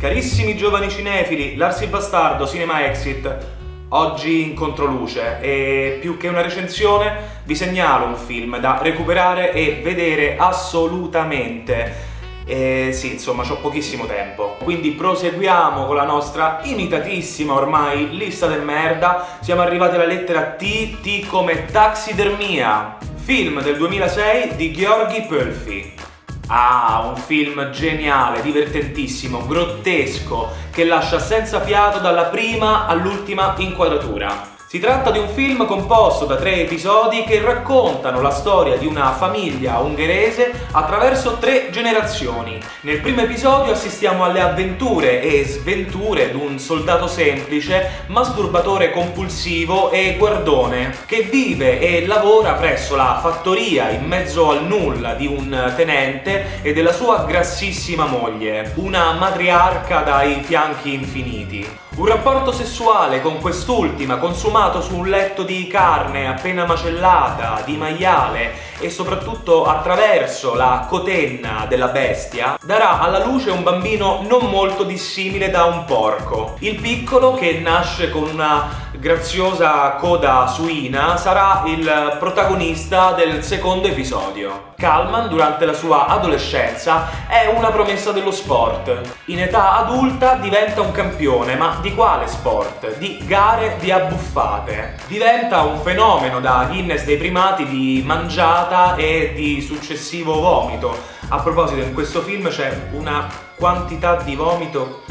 Carissimi giovani cinefili, Lars il Bastardo, Cinema Exit, oggi in controluce e più che una recensione vi segnalo un film da recuperare e vedere assolutamente. E sì, insomma, ho pochissimo tempo. Quindi proseguiamo con la nostra imitatissima ormai lista del merda. Siamo arrivati alla lettera T, T come taxidermia. Film del 2006 di Gheorghi Pölfi. Ah, un film geniale, divertentissimo, grottesco, che lascia senza fiato dalla prima all'ultima inquadratura. Si tratta di un film composto da tre episodi che raccontano la storia di una famiglia ungherese attraverso tre generazioni. Nel primo episodio assistiamo alle avventure e sventure di un soldato semplice, masturbatore compulsivo e guardone, che vive e lavora presso la fattoria in mezzo al nulla di un tenente e della sua grassissima moglie, una matriarca dai fianchi infiniti. Un rapporto sessuale con quest'ultima consumato su un letto di carne appena macellata, di maiale e soprattutto attraverso la cotenna della bestia darà alla luce un bambino non molto dissimile da un porco. Il piccolo che nasce con una graziosa coda suina sarà il protagonista del secondo episodio. Kalman durante la sua adolescenza è una promessa dello sport. In età adulta diventa un campione, ma di quale sport? Di gare di abbuffate. Diventa un fenomeno da Guinness dei primati di mangiata e di successivo vomito. A proposito, in questo film c'è una quantità di vomito...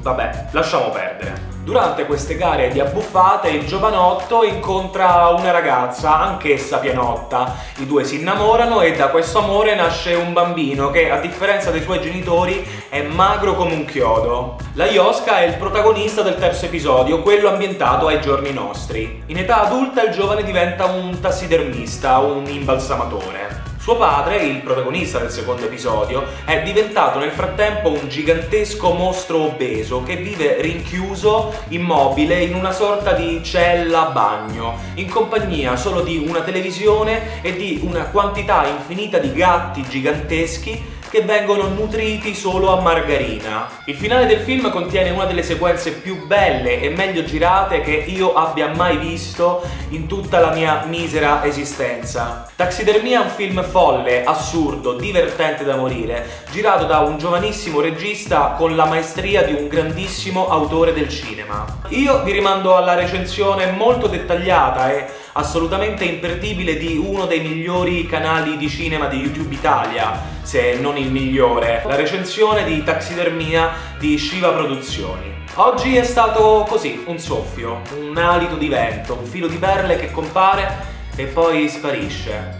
Vabbè, lasciamo perdere. Durante queste gare di abbuffate il giovanotto incontra una ragazza, anch'essa pianotta. I due si innamorano e da questo amore nasce un bambino che, a differenza dei suoi genitori, è magro come un chiodo. La Yoska è il protagonista del terzo episodio, quello ambientato ai giorni nostri. In età adulta il giovane diventa un tassidermista, un imbalsamatore. Suo padre, il protagonista del secondo episodio, è diventato nel frattempo un gigantesco mostro obeso che vive rinchiuso, immobile, in una sorta di cella bagno, in compagnia solo di una televisione e di una quantità infinita di gatti giganteschi che vengono nutriti solo a margarina. Il finale del film contiene una delle sequenze più belle e meglio girate che io abbia mai visto in tutta la mia misera esistenza. Taxidermia è un film folle, assurdo, divertente da morire, girato da un giovanissimo regista con la maestria di un grandissimo autore del cinema. Io vi rimando alla recensione molto dettagliata e assolutamente imperdibile di uno dei migliori canali di cinema di YouTube Italia, se non il migliore, la recensione di Taxidermia di Shiva Produzioni. Oggi è stato così, un soffio, un alito di vento, un filo di perle che compare e poi sparisce.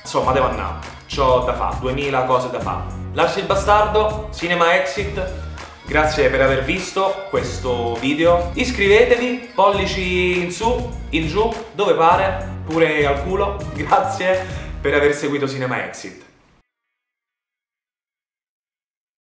Insomma, devo andare, c'ho da fare, 2000 cose da fare. Lasci il bastardo, Cinema Exit, Grazie per aver visto questo video. Iscrivetevi, pollici in su, in giù, dove pare, pure al culo. Grazie per aver seguito Cinema Exit.